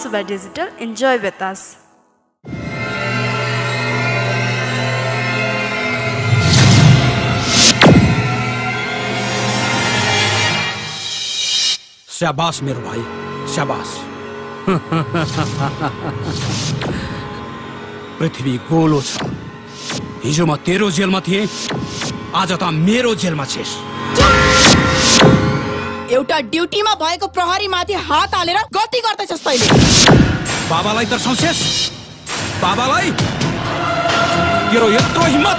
Suba Digital. Enjoy with us. शाबाश मेरो भाइ शाबाश पृथ्वी गोलो छ हिजो म तेरो जेलमा थिएँ आज त मेरो जेलमा छेस एउटा ड्युटीमा भएको प्रहरी माथि हात हालेर गति गर्दैछस् तैँले। बाबालाई त बाबालाई? तेरो यत्रो हिम्मत।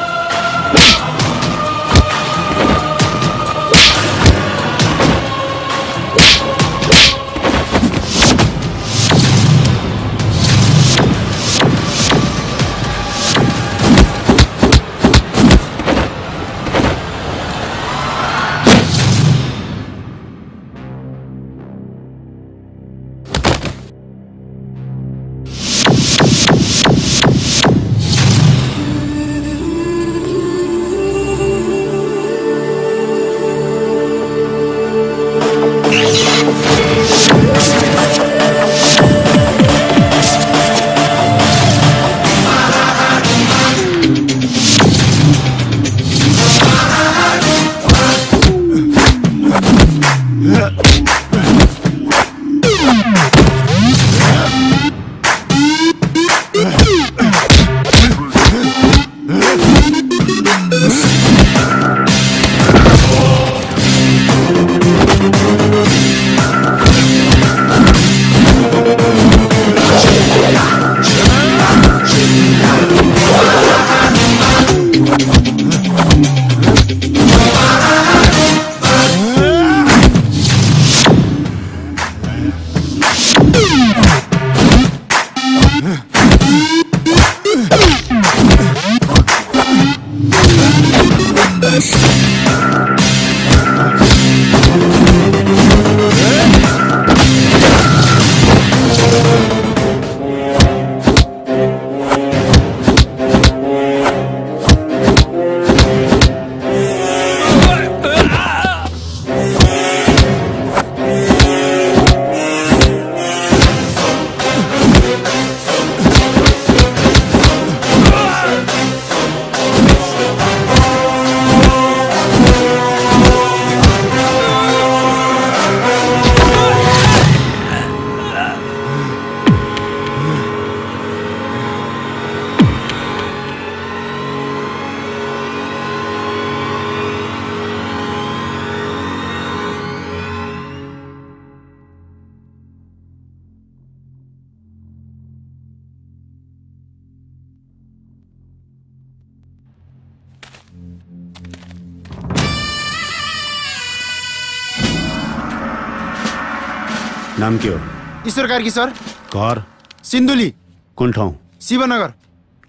नाम के हो? ईश्वर कार्की सर। घर सिंधुली। कुन ठाउँ Shivnagar.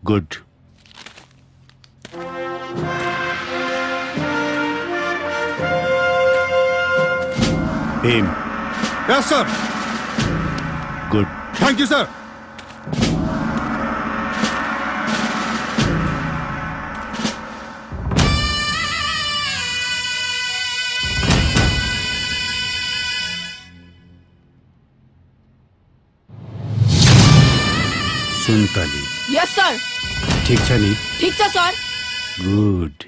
Good. Bhim. Yes sir good. Thank you sir Suntali. Yes sir ठिक छ नि? ठिक छ सर गुड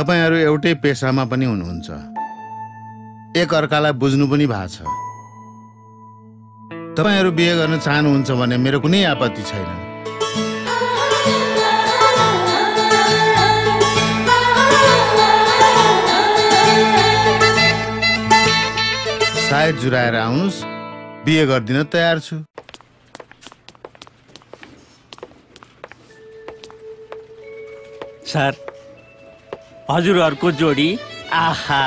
तपाईँहरू एउटै पेसामा पनि हुनुहुन्छ। एक अर्कालाई बुझ्नु पनि भएको छ। तपाईँहरू बिहे गर्न चाहनुहुन्छ भने मेरो कुनै आपत्ति छैन। सायद जुराएर आउनुहोस्। बिहे गरिदिन तयार छु। सर हजुरहरूको जोडी? आहा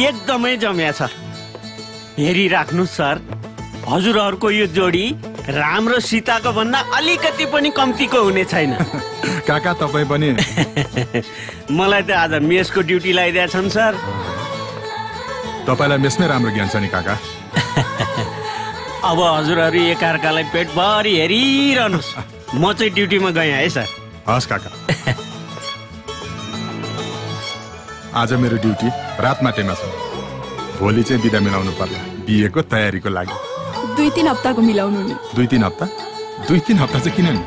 एकदमै जम्या छ। हेरिराख्नु सर। हजुरहरूको यो जोडी राम्रो सीताको भन्दा अलिकति पनि कम्तीको हुने छैन। काका तपाईँ पनि। मलाई त आज मेसको ड्युटी लगाइदिएछन् सर। तपाईँलाई मेसमै राम्रो ज्ञान छ नि काका। अब हजुरहरू एकअर्कालाई पेटभरि हेरिरहनुहोस् म चाहिँ ड्युटीमा गएँ है सर। हस् काका। आज मेरो ड्युटी रातमाटेमा छ। भोलि चाहिँ बिदा मिलाउनु पर्ला। बिहेको तयारीको लागि। दुई तिन हप्ताको मिलाउनु नि। दुई तिन हप्ता? दुई तिन हप्ता चाहिँ किन नि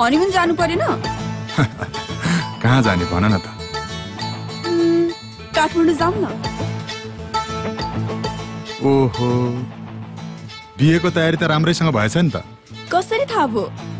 हनिमुन जानु परेन। कहाँ जाने भन न त। काठमाडौँ जाउँ न। ओहो। बिहेको तयारी त राम्रैसँग भएछ नि त। कसरी थाहा भयो?